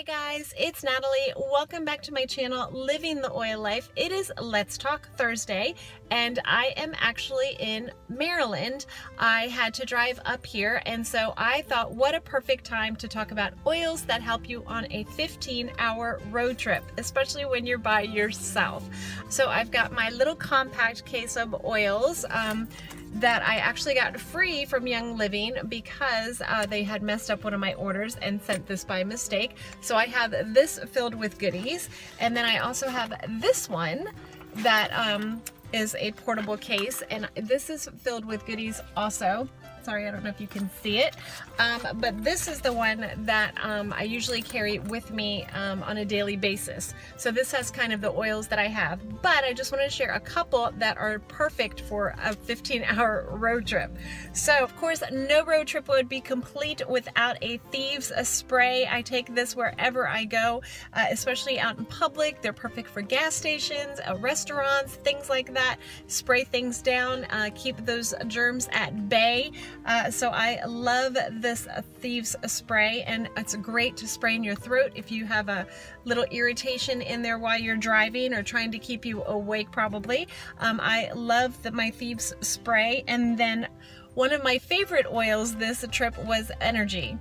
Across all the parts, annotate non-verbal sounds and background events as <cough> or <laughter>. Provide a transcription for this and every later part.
Hey guys, it's Natalie. Welcome back to my channel, Living the Oil Life. It is Let's Talk Thursday, and I am actually in Maryland. I had to drive up here, and so I thought what a perfect time to talk about oils that help you on a 15 hour road trip, especially when you're by yourself. So I've got my little compact case of oils. Um, that I actually got free from Young Living because uh, they had messed up one of my orders and sent this by mistake. So I have this filled with goodies. And then I also have this one that um, is a portable case. And this is filled with goodies also. Sorry, I don't know if you can see it. Um, but this is the one that um, I usually carry with me um, on a daily basis. So this has kind of the oils that I have. But I just want to share a couple that are perfect for a 15 hour road trip. So of course, no road trip would be complete without a Thieves spray. I take this wherever I go, uh, especially out in public. They're perfect for gas stations, uh, restaurants, things like that. Spray things down, uh, keep those germs at bay. Uh, so I love this Thieves spray and it's great to spray in your throat if you have a little irritation in there while you're driving or trying to keep you awake probably. Um, I love the, my Thieves spray and then one of my favorite oils this trip was Energy.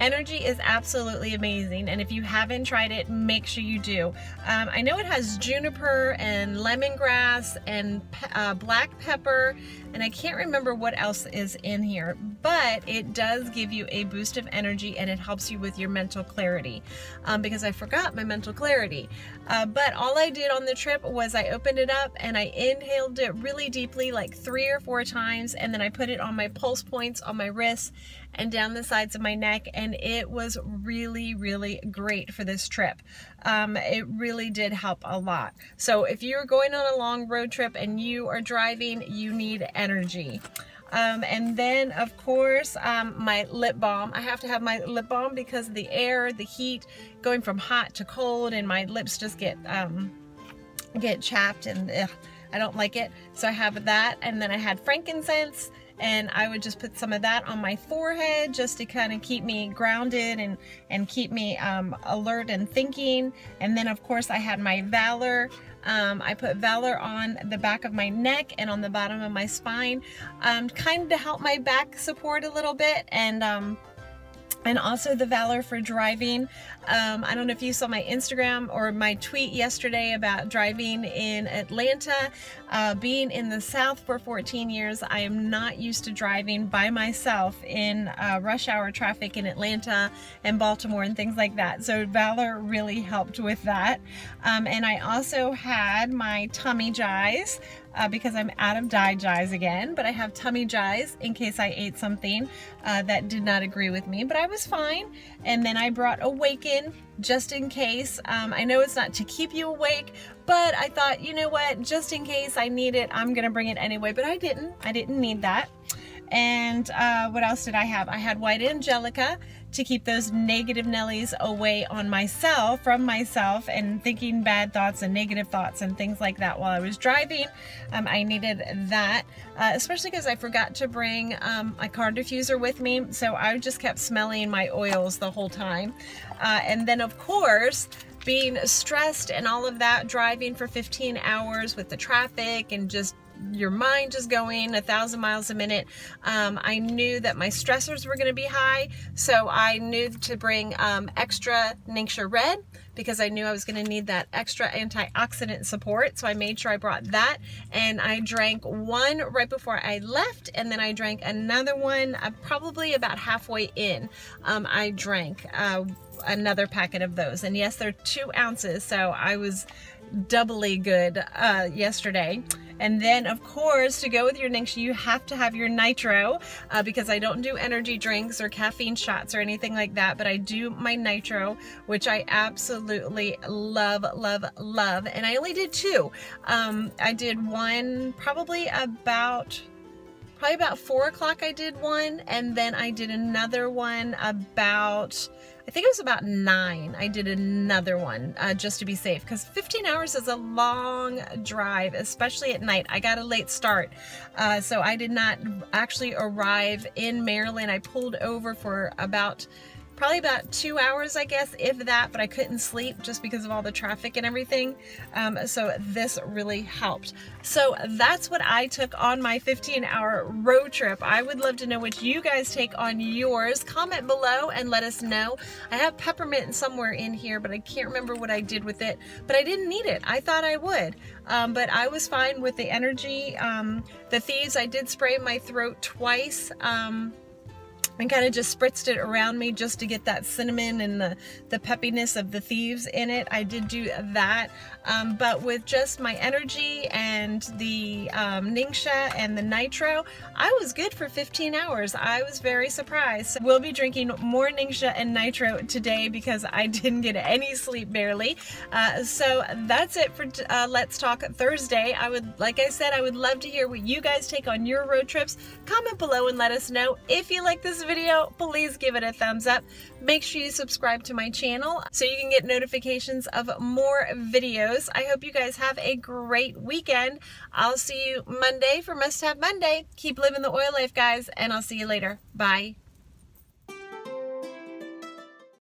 Energy is absolutely amazing, and if you haven't tried it, make sure you do. Um, I know it has juniper and lemongrass and uh, black pepper, and I can't remember what else is in here, but it does give you a boost of energy and it helps you with your mental clarity. Um, because I forgot my mental clarity. Uh, but all I did on the trip was I opened it up and I inhaled it really deeply, like three or four times, and then I put it on my pulse points on my wrists and down the sides of my neck and it was really really great for this trip. Um, it really did help a lot. So if you're going on a long road trip and you are driving you need energy um, and then of course um, my lip balm. I have to have my lip balm because of the air the heat going from hot to cold and my lips just get um, get chapped and ugh, I don't like it. So I have that and then I had frankincense and I would just put some of that on my forehead just to kind of keep me grounded and and keep me um, alert and thinking. And then of course I had my Valor um, I put Valor on the back of my neck and on the bottom of my spine um, kind of to help my back support a little bit. And um, and also the Valor for driving. Um, I don't know if you saw my Instagram or my tweet yesterday about driving in Atlanta. Uh, being in the South for 14 years, I am not used to driving by myself in uh, rush hour traffic in Atlanta and Baltimore and things like that. So Valor really helped with that. Um, and I also had my TummyGize uh, because I'm out of DiGize again, but I have TummyGize in case I ate something uh, that did not agree with me, but I was fine. And then I brought Awaken just in case. Um, I know it's not to keep you awake, but I thought, you know what, just in case I need it, I'm gonna bring it anyway, but I didn't. I didn't need that. And uh, what else did I have? I had White Angelica to keep those negative Nellies away on myself, from myself, and thinking bad thoughts and negative thoughts and things like that while I was driving. Um, I needed that, uh, especially because I forgot to bring um, my car diffuser with me, so I just kept smelling my oils the whole time. Uh, and then, of course, being stressed and all of that, driving for 15 hours with the traffic and just your mind just going a thousand miles a minute. Um, I knew that my stressors were going to be high, so I knew to bring um, extra Ningxia Red because I knew I was going to need that extra antioxidant support. So I made sure I brought that and I drank one right before I left and then I drank another one uh, probably about halfway in. Um, I drank uh, another packet of those and yes, they're two ounces. So I was doubly good uh, yesterday. And then, of course, to go with your Ningxia, you have to have your nitro uh, because I don't do energy drinks or caffeine shots or anything like that, but I do my nitro, which I absolutely love, love, love. And I only did two. Um, I did one probably about probably about four o'clock I did one and then I did another one about I think it was about nine I did another one uh, just to be safe because 15 hours is a long drive especially at night. I got a late start uh, so I did not actually arrive in Maryland. I pulled over for about probably about two hours, I guess, if that, but I couldn't sleep just because of all the traffic and everything. Um, so this really helped. So that's what I took on my 15 hour road trip. I would love to know what you guys take on yours. Comment below and let us know. I have peppermint somewhere in here, but I can't remember what I did with it, but I didn't need it. I thought I would, um, but I was fine with the energy. Um, the thieves, I did spray my throat twice. Um, and kind of just spritzed it around me just to get that cinnamon and the, the peppiness of the thieves in it. I did do that, um, but with just my energy and the um, Ningxia and the Nitro, I was good for 15 hours. I was very surprised. So we'll be drinking more Ningxia and Nitro today because I <laughs> didn't get any sleep barely. Uh, so that's it for uh, Let's Talk Thursday. I would, like I said, I would love to hear what you guys take on your road trips. Comment below and let us know. If you like this video, please give it a thumbs up. Make sure you subscribe to my channel so you can get notifications of more videos. I hope you guys have a great weekend. I'll see you Monday for Must Have Monday. Keep living the oil life, guys, and I'll see you later. Bye.